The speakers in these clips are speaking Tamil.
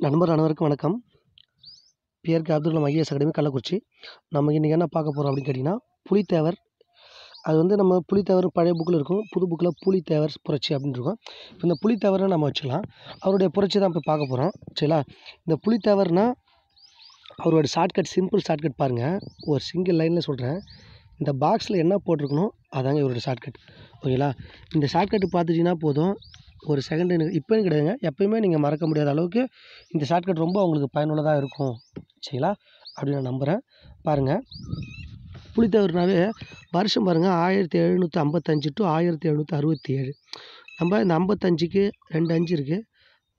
நண்பர் அனைவருக்கும் வணக்கம். PRK Abdul Kalam IAS academy Kallakurichi. நம்ம இன்றைக்கி என்ன பார்க்க போகிறோம் அப்படின்னு கேட்டிங்கன்னா புலித்தேவர். அது வந்து நம்ம புலித்தேவர் பழைய புக்கில் இருக்கும். புது புக்கில் புலித்தேவர் புரட்சி அப்படின்னு இருக்கும். இப்போ இந்த புலித்தேவரை நம்ம வச்சுக்கலாம். அவருடைய புரட்சி தான் இப்போ பார்க்க போகிறோம் சரிங்களா? இந்த புலித்தேவர்னா அவரோட ஷார்ட்கட் சிம்பிள் ஷார்ட்கட் பாருங்கள் ஒரு சிங்கிள் லைனில் சொல்கிறேன் இந்த பாக்ஸில் என்ன போட்டிருக்கணும்? அதாங்க இவரோட ஷார்ட்கட் ஓகேங்களா? இந்த ஷார்ட்கட்டு பார்த்துட்டிங்கன்னா போதும். ஒரு செகண்டு இப்போன்னு கிடையாதுங்க. எப்பயுமே நீங்கள் மறக்க முடியாத அளவுக்கு இந்த ஷார்ட்கட் ரொம்ப உங்களுக்கு பயனுள்ளதாக இருக்கும். சரிங்களா? அப்படின்னு நான் நம்புகிறேன் பாருங்கள் புலித்தேவர்னாவே வருஷம் பாருங்கள் ஆயிரத்தி எழுநூற்றி ஐம்பத்தஞ்சு டு ஆயிரத்தி எழுநூற்றி அறுபத்தி ஏழு. நம்ம இந்த ஐம்பத்தஞ்சுக்கு ரெண்டு அஞ்சு இருக்குது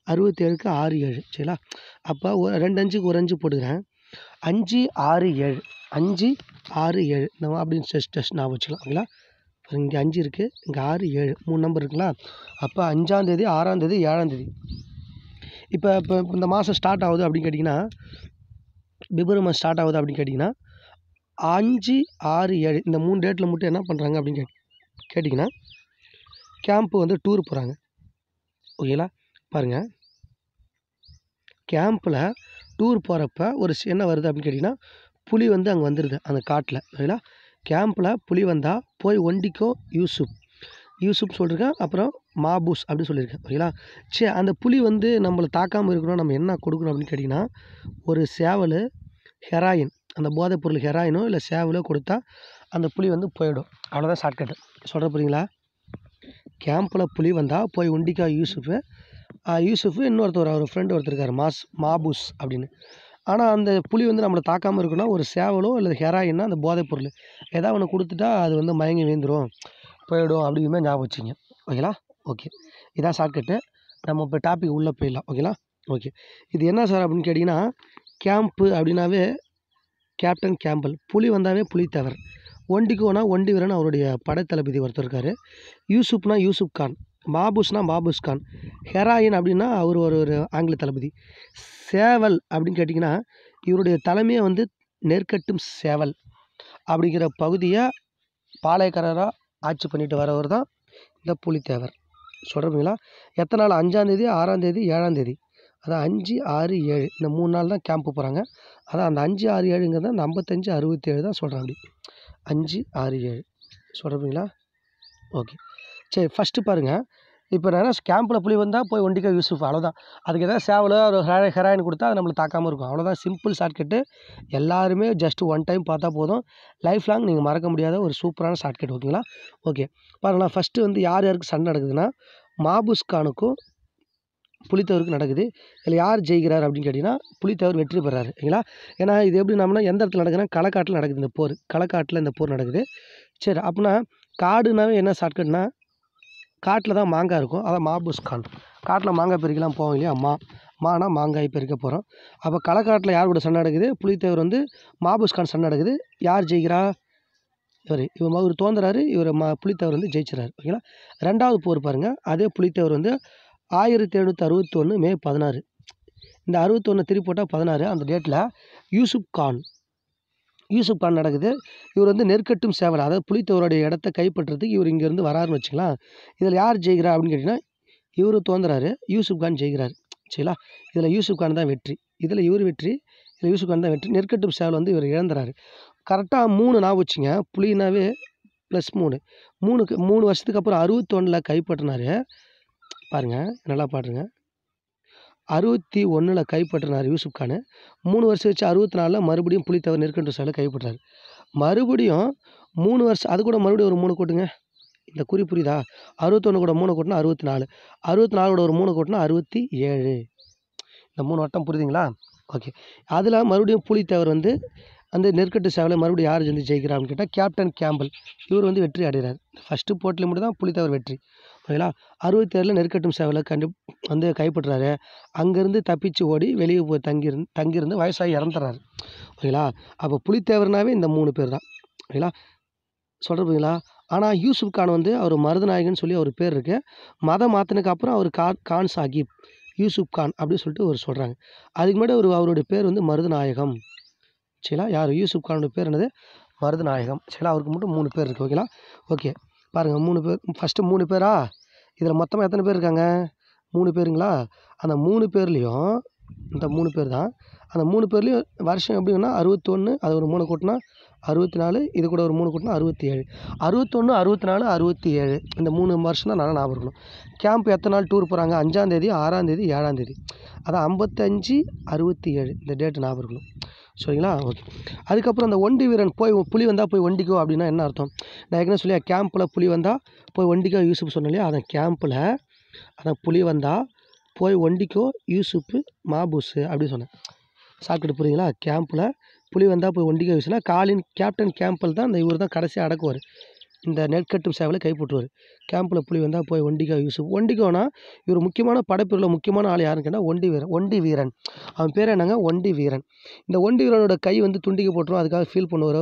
அறுபத்தி ஏழுக்கு ஆறு ஏழு. சரிங்களா? அப்போ ஒரு ரெண்டு அஞ்சுக்கு ஒரு அஞ்சு போட்டுக்கிறேன். அஞ்சு ஆறு ஏழு. அஞ்சு ஆறு ஏழு. நம்ம அப்படின்னு டெஸ்ட் டெஸ்ட் ஞாபகம் வச்சுக்கலாம். ஓகேங்களா இங்கே அஞ்சு இருக்குது இங்கே ஆறு ஏழு மூணு நம்பர் இருக்குங்களா அப்போ அஞ்சாந்தேதி ஆறாந்தேதி ஏழாந்தேதி இப்போ இப்போ இந்த மாதம் ஸ்டார்ட் ஆகுது அப்படின்னு கேட்டிங்கன்னா பிப்ரவரி மாதம் ஸ்டார்ட் ஆகுது அப்படின்னு கேட்டிங்கன்னா அஞ்சு ஆறு ஏழு இந்த மூணு டேட்டில் மட்டும் என்ன பண்ணுறாங்க அப்படின்னு கேட் கேட்டிங்கன்னா கேம்ப்பு வந்து டூர் போகிறாங்க ஓகேங்களா பாருங்கள் கேம்பில் டூர் போகிறப்ப ஒரு என்ன வருது அப்படின்னு கேட்டிங்கன்னா புலி வந்து அங்கே வந்துடுது அந்த காட்டில். ஓகேங்களா கேம்பில் புலி வந்தால் போய் ஒண்டிக்கோ யூசுப். யூசுப் சொல்லியிருக்கேன் அப்புறம் மாபூஸ் அப்படின்னு சொல்லியிருக்கேன் ஓகேங்களா? சரி அந்த புலி வந்து நம்மளை தாக்காமல் இருக்கணும் நம்ம என்ன கொடுக்கணும் அப்படின்னு கேட்டிங்கன்னா ஒரு சேவல் ஹெராயின் அந்த போதைப் பொருள் ஹெராயினோ இல்லை சேவலோ கொடுத்தா அந்த புலி வந்து போயிடும். அவ்வளோதான் ஷார்ட்கட்டு சொல்கிற புரியுங்களா கேம்பில் புலி வந்தால் போய் ஒண்டிக்கா யூசுஃபு யூசுஃபு இன்னொருத்தர் அவர் ஃப்ரெண்டு ஒருத்தர் இருக்கார் மாஸ் மாபூஸ் அப்படின்னு. ஆனால் அந்த புலி வந்து நம்மளை தாக்காமல் இருக்குன்னா ஒரு சேவலோ இல்லை ஹெராயின்னா அந்த போதைப் பொருள். ஏதாவது ஒன்று கொடுத்துட்டா அது வந்து மயங்கி வீழ்ந்துரும் போயிடும் அப்படிங்கிற மாதிரி ஞாபகம் வச்சுங்க ஓகேங்களா ஓகே இதான் ஷார்ட்கட்டு நம்ம இப்போ டாபிக் உள்ளே போயிடலாம். ஓகேங்களா ஓகே இது என்ன சார் அப்படின்னு கேட்டிங்கன்னா கேம்ப்பு அப்படின்னாவே கேப்டன் கேம்பல் புலி வந்தாவே புலித்தேவர் ஒண்டிக்கோனா ஒண்டி வீரன் அவருடைய படைத்தளபதி ஒருத்தர் இருக்கார். யூசுப்னா யூசுப் கான். மாபூஸ்னா மாபூஸ் கான். ஹெராயின் அப்படின்னா அவர் ஒரு ஒரு ஆங்கில தளபதி. சேவல் அப்படின்னு கேட்டிங்கன்னா இவருடைய தலைமையை வந்து நெற்கட்டும் சேவல் அப்படிங்கிற பகுதியை பாளையக்காரராக ஆட்சி பண்ணிட்டு வரவர் தான் இந்த புலித்தேவர். சொல்கிறீங்களா எத்தனை நாள்? அஞ்சாந்தேதி ஆறாந்தேதி ஏழாந்தேதி அதான் அஞ்சு ஆறு ஏழு. இந்த மூணு நாள் தான் கேம்ப்பு போகிறாங்க அதான் அந்த அஞ்சு ஆறு ஏழுங்கிறது அந்த ஐம்பத்தஞ்சு அறுபத்தேழு தான் சொல்கிறேன் அப்படி அஞ்சு ஆறு ஏழு. சொல்கிறீங்களா ஓகே. சரி ஃபஸ்ட்டு பாருங்கள் இப்போ நான் கேம்பில் புலி வந்தால் போய் ஒண்டிக்கா யூசுஃப் அவ்வளோதான் அதுக்கு எதாவது சேவலோ ஒரு ஹெரா ஹெராயின் கொடுத்தா அது நம்மளுக்கு தாக்காமல் இருக்கும். அவ்வளோதான் சிம்பிள் ஷார்ட்கட்டு எல்லாருமே ஜஸ்ட் ஒன் டைம் பார்த்தா போதும். லைஃப் லாங் நீங்கள் மறக்க முடியாத ஒரு சூப்பரான ஷார்ட்கட் ஓகேங்களா ஓகே பாருங்களா ஃபஸ்ட்டு வந்து யார் யாருக்கு சண்டை நடக்குதுன்னா மாபூஸ் கானுக்கும் புலித்தேவருக்கு நடக்குது. இதில் யார் ஜெயிக்கிறார் அப்படின்னு கேட்டிங்கன்னா புலித்தேவர் வெற்றி பெறாரு ஓகேங்களா ஏன்னா இது எப்படி நம்மனா எந்த இடத்துல நடக்குதுன்னா களக்காட்டில் நடக்குது இந்த போர். களக்காட்டில் இந்த போர் நடக்குது. சரி அப்படின்னா காடுனாவே என்ன ஷார்ட்கட்னா காட்டில் தான் மாங்காய் இருக்கும். அதான் மாபூஸ் காட்டில் மாங்காய் பறிக்கலாம் போவோம் இல்லையா? மா மானா மாங்காய் பறிக்க போகிறோம் அப்போ களக்காட்டில் யார் கூட சண்டை நடக்குது? புலித்தேவர் வந்து மாபூஸ் கான் சண்டை நடக்குது. யார் ஜெயிக்கிறா? இவர் இவர் இவர் தோந்துறாரு இவர் மா புலித்தேவர் வந்து ஜெயிச்சிறாரு. ஓகேங்களா? ரெண்டாவது போர் பாருங்கள் அதே புலித்தேவர் வந்து ஆயிரத்தி எழுநூற்றி அறுபத்தொன்று மே பதினாறு. இந்த அறுபத்தொன்று திருப்பி போட்டால் பதினாறு. அந்த டேட்டில் யூசுப் கான். யூசுப் கான் நடக்குது. இவர் வந்து நெற்கட்டும் சேவல். அதாவது புலித்தேவருடைய இடத்த கைப்பற்றுறதுக்கு இவர் இங்கேருந்து வராருன்னு வச்சுக்கலாம். இதில் யார் ஜெயிக்கிறா அப்படின்னு கேட்டிங்கன்னா இவர் தோந்துறாரு யூசுப் கான் ஜெயிக்கிறார். சரிங்களா? இதில் யூசுப் கான் தான் வெற்றி. இதில் இவர் வெற்றி இதில் யூசுப் கான் தான் வெற்றி. நெற்கட்டும் சேவல் வந்து இவர் இழந்துறாரு. கரெக்டாக மூணு நான் வச்சுங்க. புலினாவே ப்ளஸ் மூணு. மூணுக்கு மூணு வருஷத்துக்கு அப்புறம் அறுபத்தொன்னில் கைப்பற்றினார். பாருங்கள் நல்லா பாடுங்க. அறுபத்தி ஒன்றில் கைப்பற்றினார் யூசுப் கானை மூணு வருஷம் வச்சு அறுபத்தி நாலில் மறுபடியும் புலித்தேவர் நெற்கண்டு சேவலை கைப்பற்றாரு. மறுபடியும் மூணு வருஷம் அது கூட மறுபடியும் ஒரு மூணு கூட்டுங்க. இந்த குறி புரியுதா? அறுபத்தொன்று கூட மூணு கூட்டினா அறுபத்தி நாலு. அறுபத்தி நாலு கூட ஒரு மூணு கூட்டினா அறுபத்தி ஏழு. இந்த மூணு வட்டம் புரியுதுங்களா? ஓகே. அதில் மறுபடியும் புலித்தேவர் வந்து அந்த நெற்கட்டு சேவலை மறுபடியும் யார் வந்து ஜெயிக்கிறான்னு கேட்டால் கேப்டன் கேம்பல். இவர் வந்து வெற்றி அடைகிறார். ஃபஸ்ட்டு போட்டியில் மட்டும் தான் புலித்தேவர் வெற்றி. ஓகேங்களா அறுபத்தேழில் நெற்கட்டும் சேவலை கண்டு வந்து கைப்பற்றுறாரு அங்கேருந்து தப்பிச்சு ஓடி வெளியே போய் தங்கியிருந்து தங்கியிருந்து வயசாகி இறந்துறாரு. ஓகேங்களா அப்போ புலித்தேவர்னாவே இந்த மூணு பேர் தான். ஓகேங்களா சொல்கிறீங்களா ஆனால் யூசுப் கான் வந்து அவர் மருதநாயகன் சொல்லி அவர் பேர் இருக்குது மதம் மாற்றினதுக்கு அப்புறம் அவர் கா கான் சாஹிப் யூசுப் கான் அப்படின்னு சொல்லிட்டு அவர் சொல்கிறாங்க அதுக்கு முன்னாடி அவர் அவருடைய பேர் வந்து மருதநாயகம் சரிங்களா? யார்? யூசுப் கானோட பேர் என்னது? மருதநாயகம் சரிங்களா? அவருக்கு மட்டும் மூணு பேர் இருக்குது ஓகேங்களா? ஓகே. பாருங்கள் மூணு பேர் ஃபஸ்ட்டு மூணு பேரா? இதில் மொத்தமாக எத்தனை பேர் இருக்காங்க? மூணு பேருங்களா? அந்த மூணு பேர்லேயும் இந்த மூணு பேர் தான். அந்த மூணு பேர்லேயும் வருஷம் எப்படின்னா அறுபத்தொன்று அது ஒரு மூணு கூட்டினா அறுபத்தி நாலு இது கூட ஒரு மூணு கூட்டினா அறுபத்தி ஏழு அறுபத்தொன்று அறுபத்தி நாலு அறுபத்தி ஏழு இந்த மூணு வருஷம் தான் நல்லா ஞாபகம் இருக்கணும். கேம்ப் எத்தனை நாள் டூர் போகிறாங்க அஞ்சாந்தேதி ஆறாந்தேதி ஏழாந்தேதி அதான் ஐம்பத்தஞ்சு அறுபத்தி ஏழு இந்த டேட்டு ஞாபகம் இருக்கணும். சரிங்களா? ஓகே. அதுக்கப்புறம் அந்த ஒண்டி வீரன் போய் புலி வந்தால் போய் ஒண்டிக்கோ அப்படின்னா என்ன அர்த்தம்? நான் ஏற்கனவே சொல்லியா கேம்பில் புலி வந்தால் போய் ஒண்டிக்கோ யூசுப் சொன்னேன் இல்லையா? அதான் கேம்பில் அதான் புலி வந்தால் போய் ஒண்டிக்கோ யூசுப்பு மாபூஸு அப்படின்னு சொன்னேன். சாப்பிட்டு புரியுங்களா கேம்பில் புலி வந்தால் போய் ஒண்டிக்கோ யூஸ்னா காலின் கேப்டன் கேம்பில் தான் அந்த இவர் தான் கடைசியாக அடக்குவார். இந்த நெற்கட்டும் சேவலை கைப்பற்றுவார். கேம்பில் புலி வந்தால் போய் ஒண்டிகா யூசுப் ஒண்டிகோனா இவர் முக்கியமான படைப்பிரிவில் முக்கியமான ஆள் யாருன்னு கேட்டால் ஒண்டி வீரன் ஒண்டி வீரன். அவன் பேர் என்னங்க? ஒண்டி வீரன். இந்த ஒண்டி வீரனோட கை வந்து துண்டிக்கப்பட்டுரும் அதுக்காக ஃபீல் பண்ணுவார்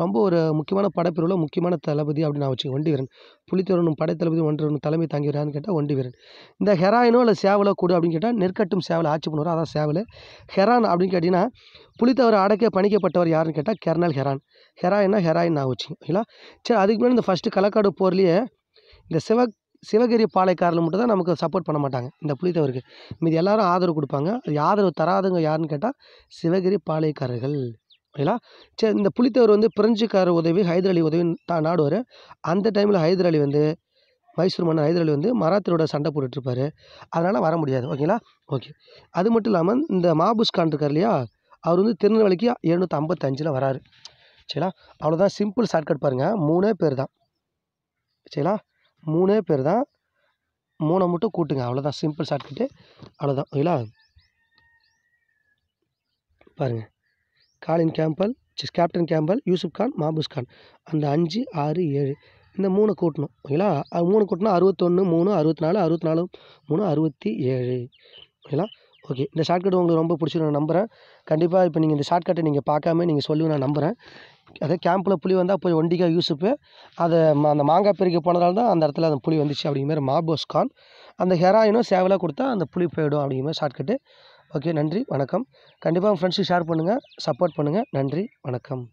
ரொம்ப ஒரு முக்கியமான படைப்பிரிவில் முக்கியமான தளபதி அப்படின்னு நான் வச்சுக்கேன் ஒண்டி வீரன். புலித்தேவனும் படைத்தளபதி ஒன்று தலைமை தாங்கிறான்னு கேட்டால் ஒண்டி வீரன். இந்த ஹெராயினோ இல்லை சேவலோ கூடு அப்படின்னு கேட்டால் நெற்கட்டும் சேவலை ஆட்சி பண்ணுவார். அதான் சேவல். ஹெரான் அப்படின்னு கேட்டிங்கன்னா புலித்தவரை அடக்க பணிக்கப்பட்டவர் யாருன்னு கேட்டால் கெர்னல் ஹெரான். ஹெராயின்னா ஹெராயின் ஆகுச்சு. ஓகேங்களா? சரி அதுக்கு முன்னாடி இந்த ஃபஸ்ட்டு களக்காடு போர்லேயே இந்த சிவ சிவகிரி பாளையக்காரில் மட்டும் தான் நமக்கு சப்போர்ட் பண்ண மாட்டாங்க. இந்த புலித்தவருக்கு. மீதி எல்லாரும் ஆதரவு கொடுப்பாங்க. அது ஆதரவு தராதவங்க யாருன்னு கேட்டால் சிவகிரி பாளையக்காரர்கள். ஓகேங்களா? சரி இந்த புலித்தேவர் வந்து பிரெஞ்சுக்கார உதவி ஹைதர் அலி உதவி தான் நாடுவார். அந்த டைமில் ஹைதர் அலி வந்து மைசூர் மன்னர் ஹைதர் அலி வந்து மராத்தியரோட சண்டை போட்டுட்ருப்பாரு. அதனால் வர முடியாது. ஓகேங்களா? ஓகே. அது மட்டும் இல்லாமல் இந்த மாபூஸ் கான் இருக்கார் இல்லையா? அவர் வந்து திருநெல்வேலிக்கு எழுநூற்றி ஐம்பத்தஞ்சில் வராரு. சரிங்களா? அவ்வளோதான் சிம்பிள் ஷார்ட்கட் பாருங்கள் மூணே பேர் தான் சரிங்களா? மூணே பேர் தான் மூணை மட்டும் கூட்டுங்க. அவ்வளோதான் சிம்பிள் ஷார்ட்கட்டு அவ்வளோதான் ஓகேங்களா பாருங்கள் காலின் கேம்பல் சிஸ் கேப்டன் கேம்பல் யூசுப் கான் மாபூஸ் கான் அந்த அஞ்சு ஆறு ஏழு. இந்த மூணு கூட்டணும். ஓகேங்களா அது மூணு கூட்டினா அறுபத்தொன்று மூணு அறுபத்தி நாலு அறுபத்தி நாலு மூணு அறுபத்தி ஏழு. ஓகேங்களா ஓகே இந்த ஷார்ட்கட் உங்களுக்கு ரொம்ப பிடிச்சிரும் நான் நம்புகிறேன் கண்டிப்பாக இப்போ நீங்கள் இந்த ஷார்ட்கட்டை நீங்கள் பார்க்காம நீங்கள் சொல்லி நான் நம்புகிறேன் அதே கேம்பில் புலி வந்தால் போய் ஒண்டிகா யூசுப்பு. அதை அந்த மாங்காய் பெருக்கி போனதால தான் அந்த இடத்துல அந்த புளி வந்துச்சு அப்படிங்கிற மாதிரி மாபோஸ் கான். அந்த ஹெராயினும் சேவலாக கொடுத்தா அந்த புளி போயிடும் அப்படிங்கிற மாதிரி ஷார்ட்கட்டு ஓகே நன்றி வணக்கம். கண்டிப்பாக உங்கள் ஃப்ரெண்ட்ஸுக்கு ஷேர் பண்ணுங்கள் சப்போர்ட் பண்ணுங்கள் நன்றி வணக்கம்.